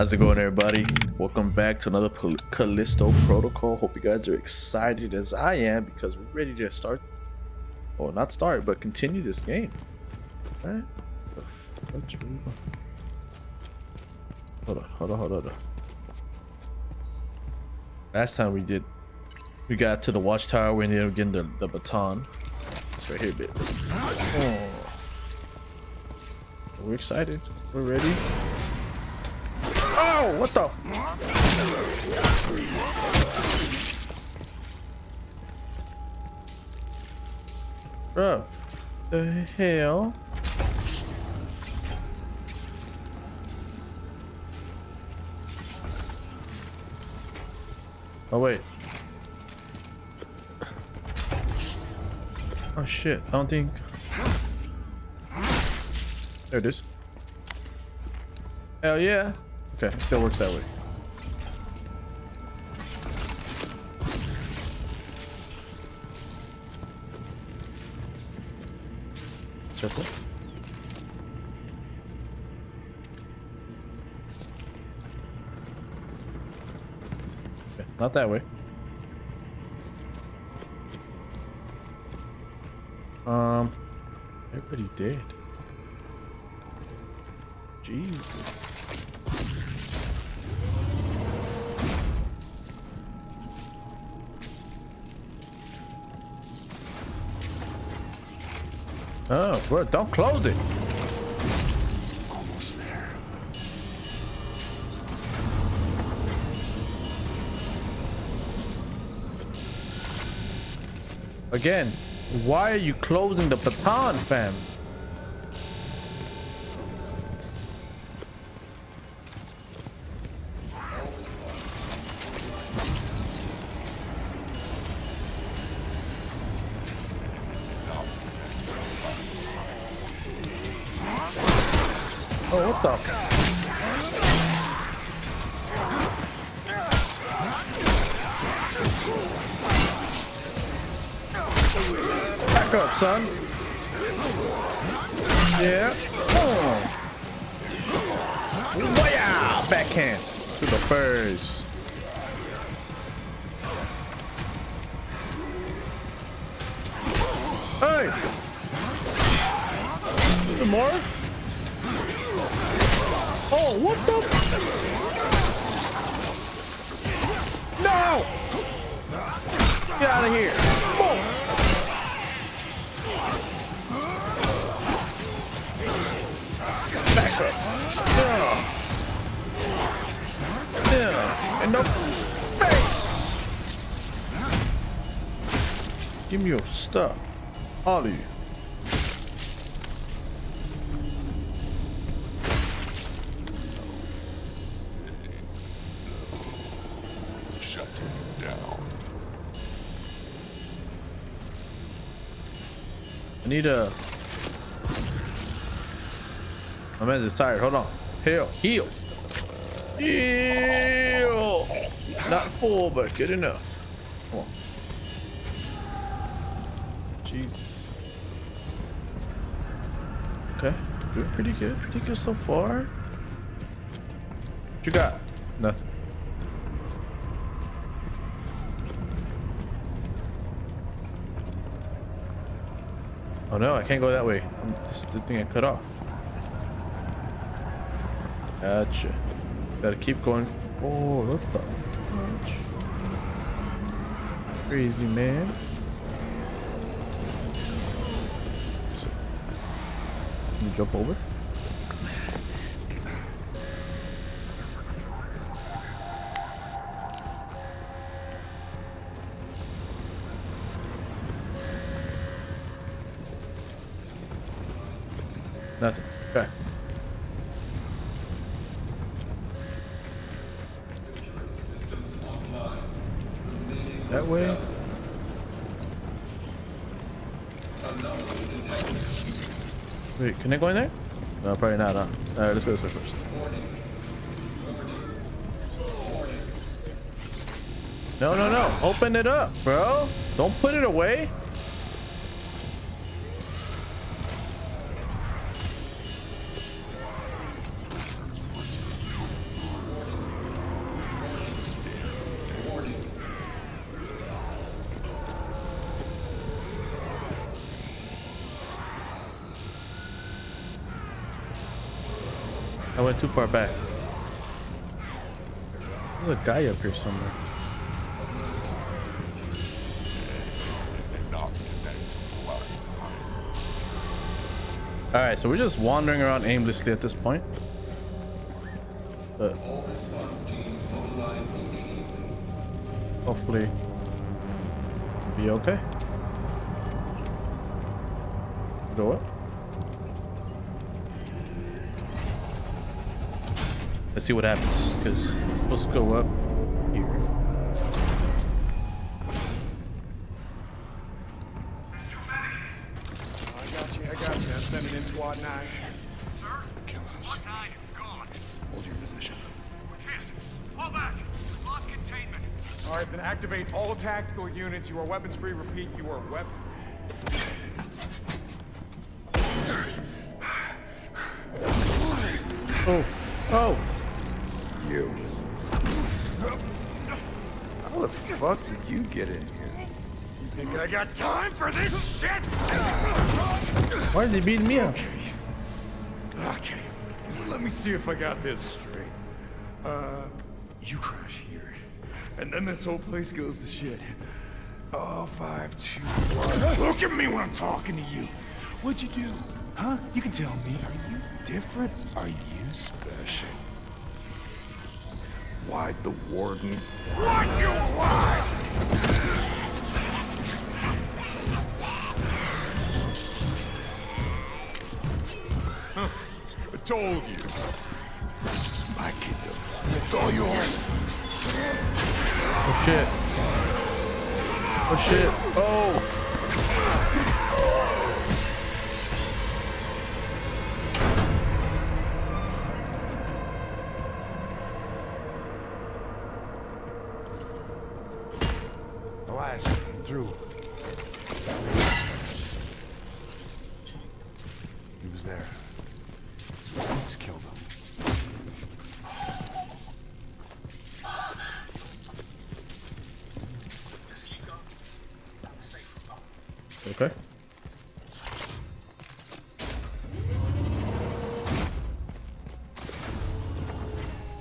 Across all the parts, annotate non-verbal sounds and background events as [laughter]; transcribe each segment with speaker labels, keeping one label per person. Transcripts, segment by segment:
Speaker 1: How's it going, everybody? Welcome back to another Callisto Protocol. Hope you guys are excited as I am because we're ready to start. Well, not start, but continue this game. All right. Hold on, hold on. hold on. Last time we did, we got to the watchtower. We ended up getting the, the baton. It's right here, bit. Oh. We're excited. We're ready. Oh, what the? Bro, the hell? Oh wait. Oh shit, I don't think. There it is. Hell yeah. Okay, it still works that way. Circle. Okay, not that way. Um, everybody dead. Jesus. Oh, bro, don't close it.
Speaker 2: Almost there.
Speaker 1: Again, why are you closing the baton, fam? Some more? Oh, what the? No! Get out of here. Boom. Back up. Yeah. Yeah. In the face. Give me your stuff. All of you. Need a. My man's is tired. Hold on. Heal. Heal. Heal. Not full, but good enough. Come on. Jesus. Okay. Doing pretty good. Pretty good so far. What you got? Nothing. Oh no, I can't go that way. This is the thing I cut off. Gotcha. Gotta keep going. Oh, what the? Crazy man. Can you jump over? That way. Wait, can I go in there? No, probably not, huh? Alright, let's go this way first. No, no, no. Open it up, bro. Don't put it away. Too far back. There's a guy up here somewhere.
Speaker 2: Not connected to life.
Speaker 1: Alright, so we're just wandering around aimlessly at this point. But hopefully be okay. Go up. Let's see what happens, because it's supposed to go up here.
Speaker 3: I got you, I got you. I'm sending in squad nine.
Speaker 4: Sir? Squad 9 is gone.
Speaker 3: Hold your position.
Speaker 4: We're hit. Fall back. We've lost containment.
Speaker 3: All right, then activate all tactical units. You are weapons free. Repeat, you are weapon.
Speaker 5: You. How the fuck did you get in here?
Speaker 3: You Think I got time for this shit?
Speaker 1: why is he beating me up?
Speaker 3: Okay, let me see if I got this straight. Uh, you crash here, and then this whole place goes to shit. Oh, five, two, one. Look at me when I'm talking to you. What'd you do? Huh? You can tell me. Are you different? Are you special?
Speaker 5: Why'd the warden?
Speaker 3: What you want? I told you.
Speaker 5: This is my kingdom. It's all yours.
Speaker 1: Oh shit. Oh shit. Oh.
Speaker 5: Through. He was there. Those things killed him.
Speaker 6: Just keep going. I'm safe from them.
Speaker 1: Okay.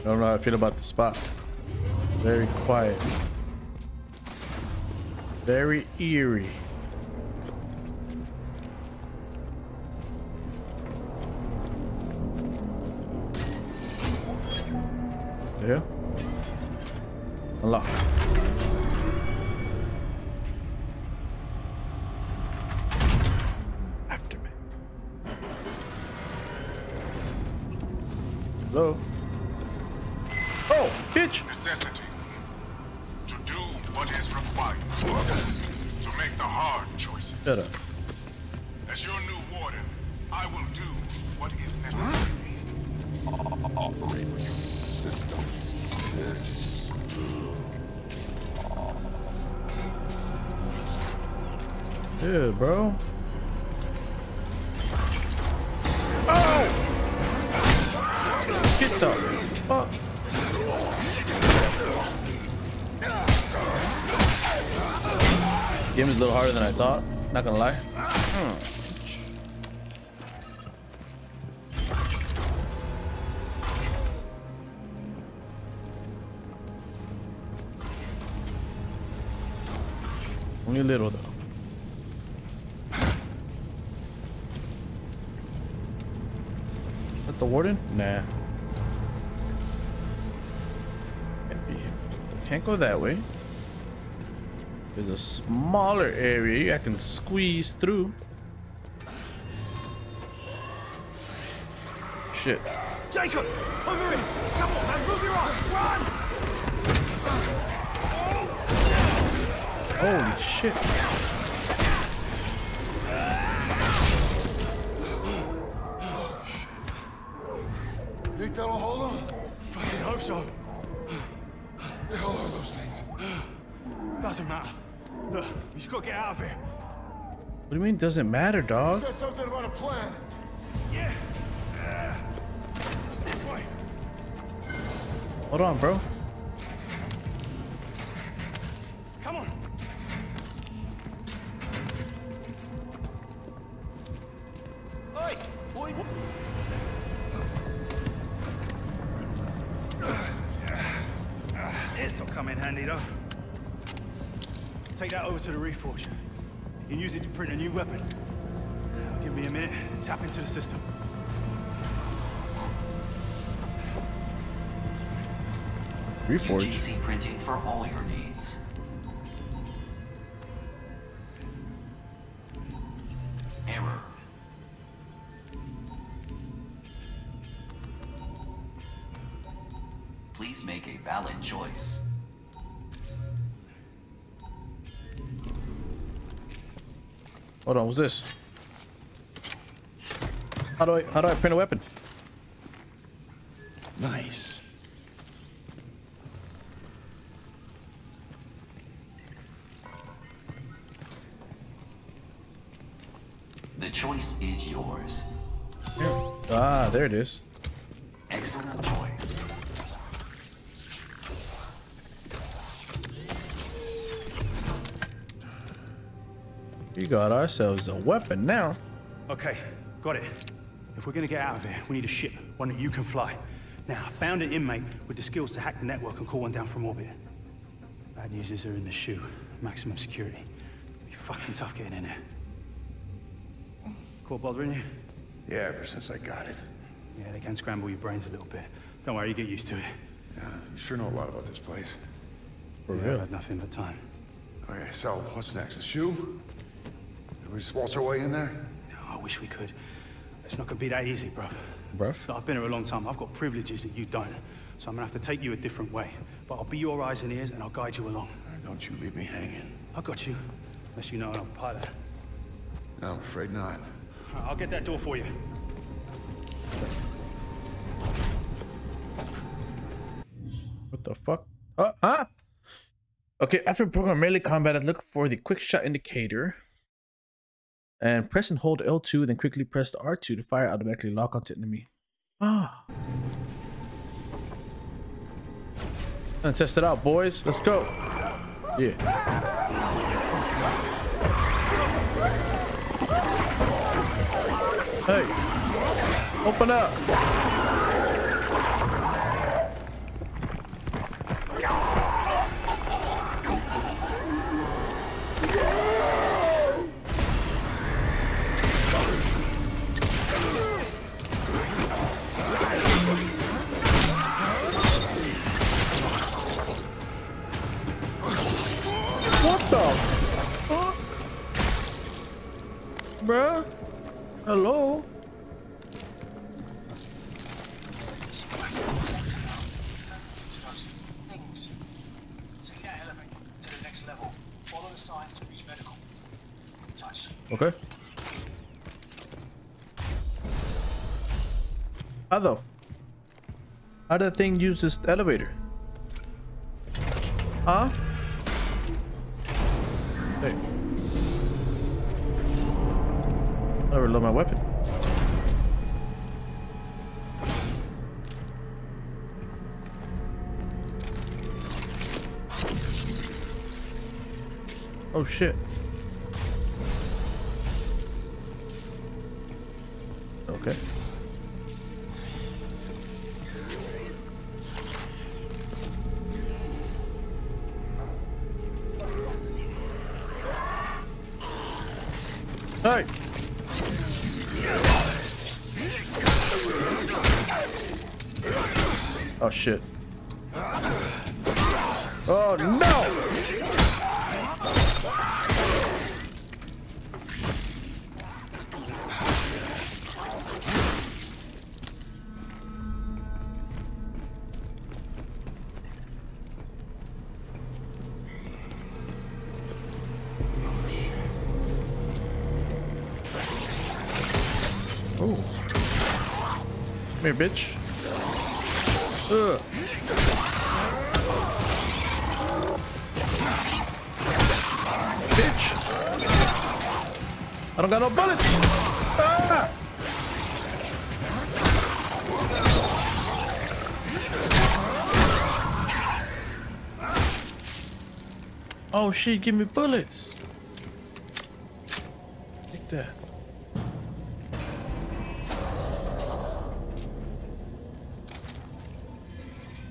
Speaker 1: I don't know how I feel about the spot. Very quiet. Very eerie. Yeah. Unlock.
Speaker 5: After me.
Speaker 1: Hello. Thought. Not gonna lie. Hmm. Only a little though. That the warden? Nah. Can't be. Can't go that way. There's a smaller area I can squeeze through. Shit.
Speaker 3: Jacob, over here! Come on, man, move your ass! Run!
Speaker 1: Holy shit.
Speaker 3: Doesn't matter. Look, we just gotta get out of here.
Speaker 1: What do you mean doesn't matter, dog?
Speaker 5: Said something about a plan.
Speaker 3: Yeah. Uh, this way.
Speaker 1: Hold on, bro.
Speaker 3: Take that over to the Reforge. You can use it to print a new weapon. Now, give me a minute to tap into the system.
Speaker 1: Reforge.
Speaker 7: UJC printing for all your needs. Error. Please make a valid choice.
Speaker 1: Hold on, what's this? How do I how do I print a weapon?
Speaker 3: Nice.
Speaker 7: The choice is yours.
Speaker 1: Ah, there it is. Got ourselves a weapon now.
Speaker 3: Okay, got it. If we're gonna get out of here, we need a ship, one that you can fly. Now, I found an inmate with the skills to hack the network and call one down from orbit. Bad news is they're in the shoe. Maximum security. It'll be fucking tough getting in there. Caught bothering you?
Speaker 5: Yeah, ever since I got it.
Speaker 3: Yeah, they can scramble your brains a little bit. Don't worry, you get used to it.
Speaker 5: Yeah, you sure know a lot about this place.
Speaker 1: For
Speaker 3: Yeah,
Speaker 1: real.
Speaker 3: I've had nothing but time.
Speaker 5: Okay, so what's next? The shoe? We just waltz our way in there?
Speaker 3: I wish we could. It's not gonna be that easy, bruv.
Speaker 1: Bruv.
Speaker 3: I've been here a long time. I've got privileges that you don't. So I'm gonna have to take you a different way. But I'll be your eyes and ears and I'll guide you along.
Speaker 5: All right, Don't you leave me hanging.
Speaker 3: I got you. Unless you know I'm a pilot.
Speaker 5: No, I'm afraid not.
Speaker 3: All right, I'll get that door for you.
Speaker 1: What the fuck? Uh, huh? Okay, after program melee combat, look for the quick shot indicator. And press and hold L2, then quickly press the R2 to fire automatically lock onto enemy. Ah. Gonna test it out, boys. Let's go. Yeah. Hey. Open up.
Speaker 6: To the next level, follow the signs to reach medical. Touch.
Speaker 1: Okay. How though? How did that thing use this elevator? Huh? Hey. I reload my weapon. Oh shit. Okay. Shit. Oh no! Come here, bitch. Ugh. Bitch. I don't got no bullets. Ah! Oh shit, give me bullets.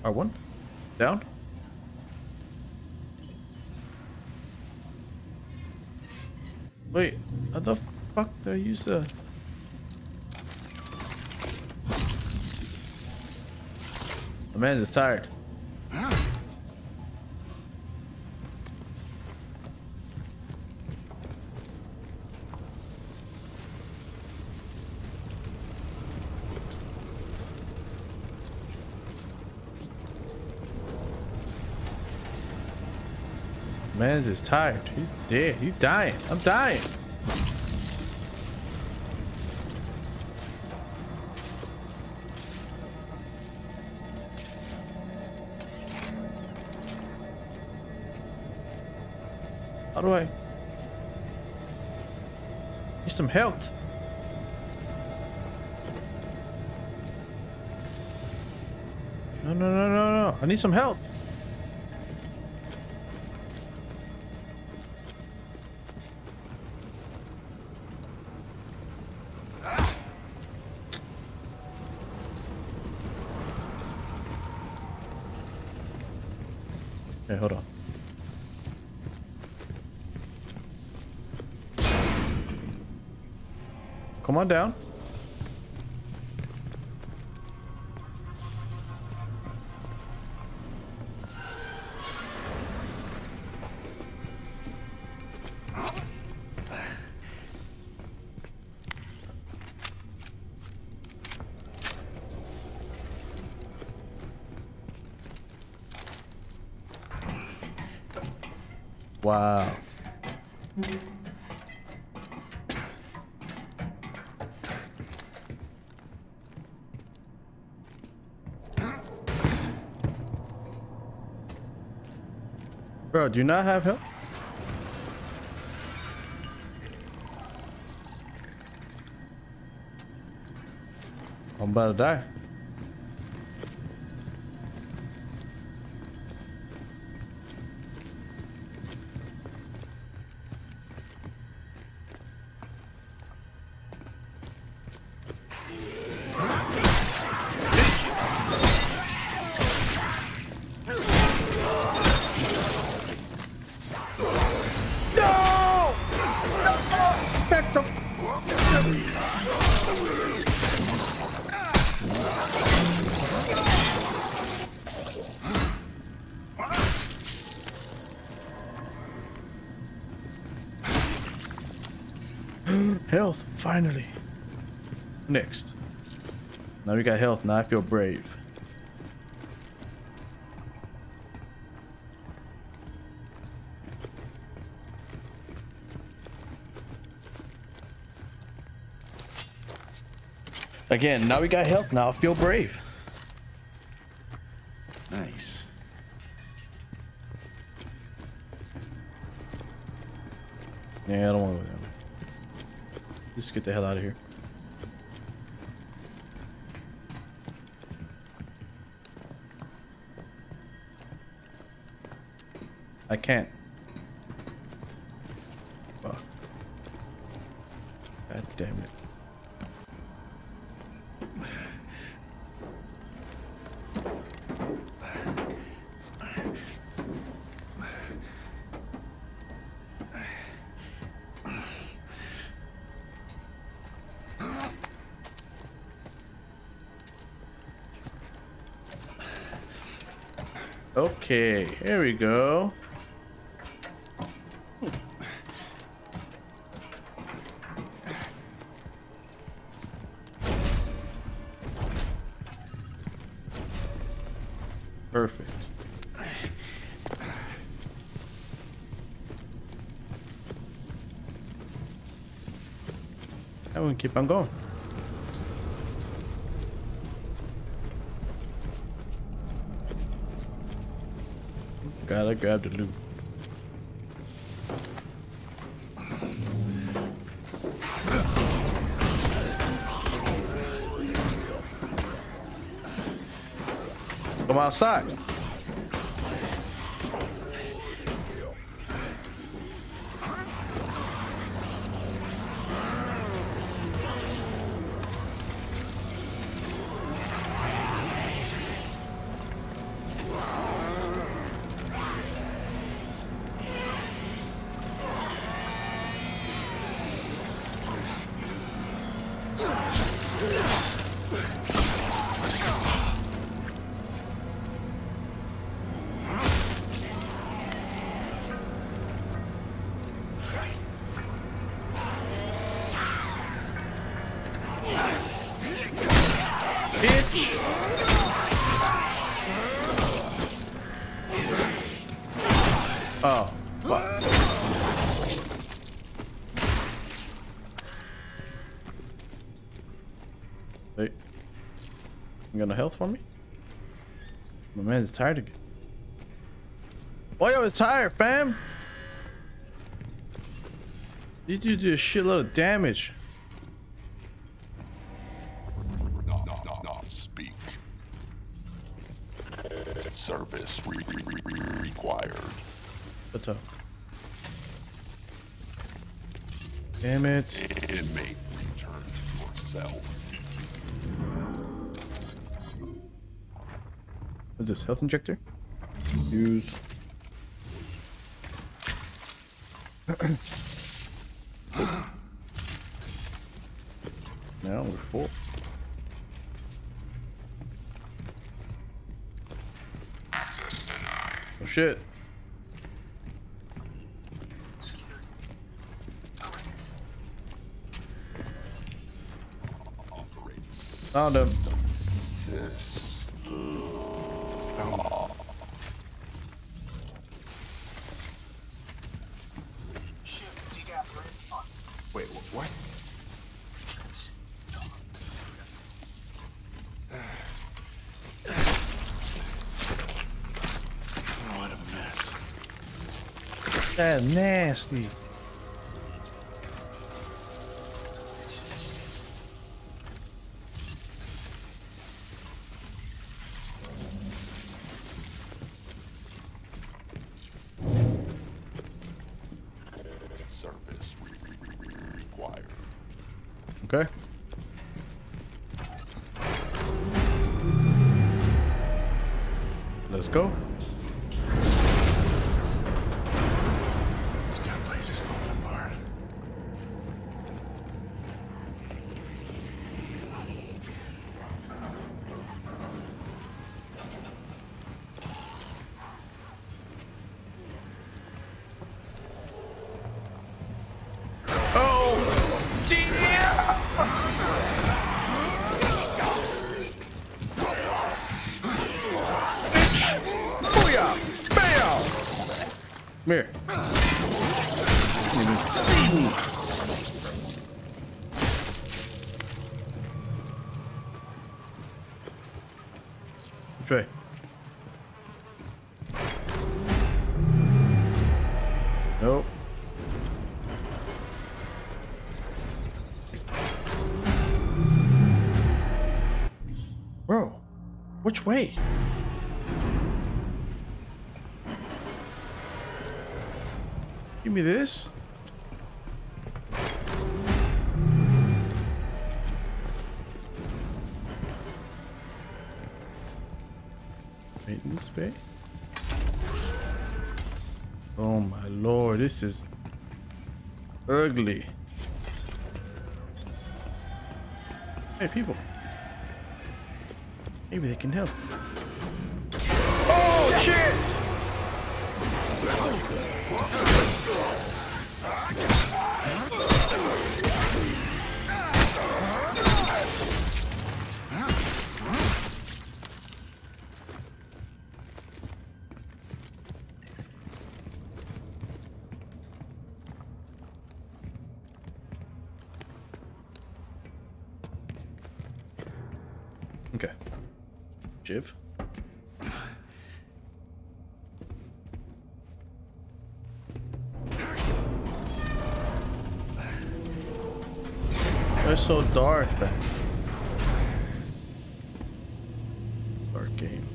Speaker 1: R1. Down. Wait, how the fuck did I use the... The man is tired. Man is tired. He's dead. He's dying. I'm dying. How do I? Need some help. No, no, no, no, no. I need some help. On down. Wow. Bro, do you not have help? I'm about to die. Finally. Next. Now we got health. Now I feel brave. Again, now we got health. Now I feel brave. Get the hell out of here. I can't. Okay, here we go. Perfect. We can keep on going. Gotta grab the loot. Come outside. Oh, fuck. Wait. You got no health for me? My man's tired again. Why you tired, fam? These dudes do a shitload of damage.
Speaker 2: Speak. Service re re re required.
Speaker 1: What's up? Damn it.
Speaker 2: Inmate, return to yourself.
Speaker 1: What's this? Health injector? Use. now we're full.
Speaker 4: Access denied.
Speaker 1: Oh shit.
Speaker 2: Operating
Speaker 1: Found him.
Speaker 2: system.
Speaker 6: Shift dig out your on.
Speaker 3: Wait, what? [sighs] What a mess.
Speaker 1: That's nasty. Come here. See me. This is ugly. Hey people. Maybe they can help. Oh shit! Okay. It's so dark back. Dark game.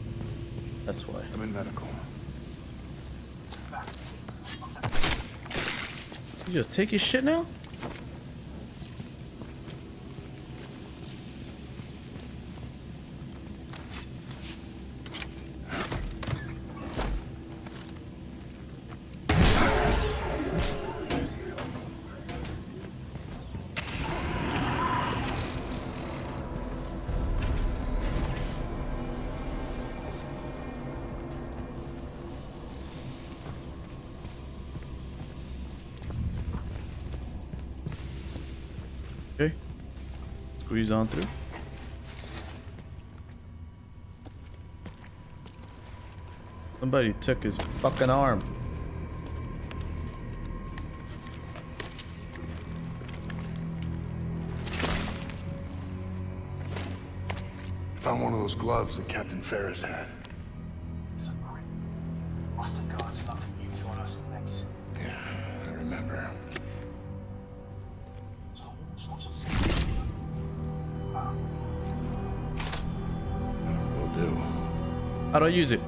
Speaker 1: That's why.
Speaker 3: I'm in medical.
Speaker 6: Back. One second.
Speaker 1: You just take your shit now? through. Somebody took his fucking arm.
Speaker 5: Found one of those gloves that Captain Ferris had.
Speaker 1: How do I use it?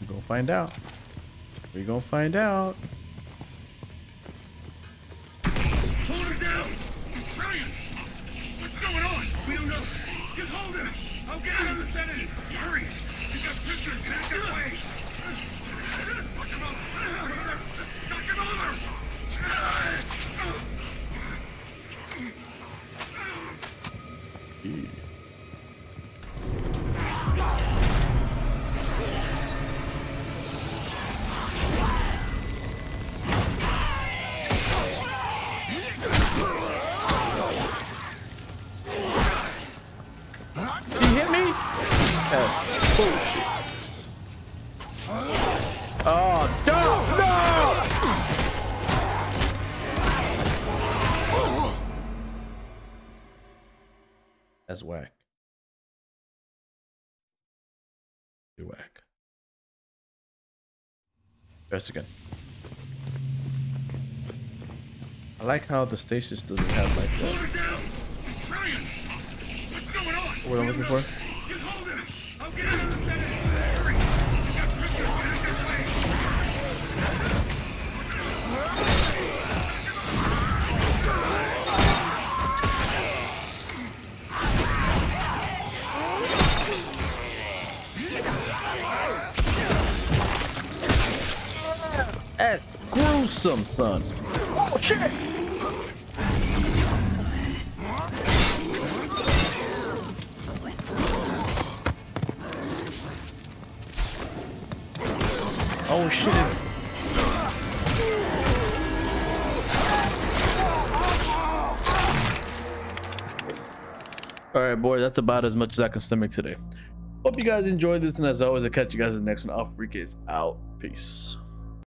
Speaker 1: We gonna find out. We gonna find out. Press again. I like how the stasis doesn't have like that.
Speaker 3: down! Ryan! What's going on?
Speaker 1: What I'm
Speaker 3: We
Speaker 1: looking for? That's gruesome, son. Oh shit! Oh shit! All right, boy, that's about as much as I can stomach today. Hope you guys enjoyed this, and as always, I'll catch you guys in the next one. AlphaRique is out. Peace.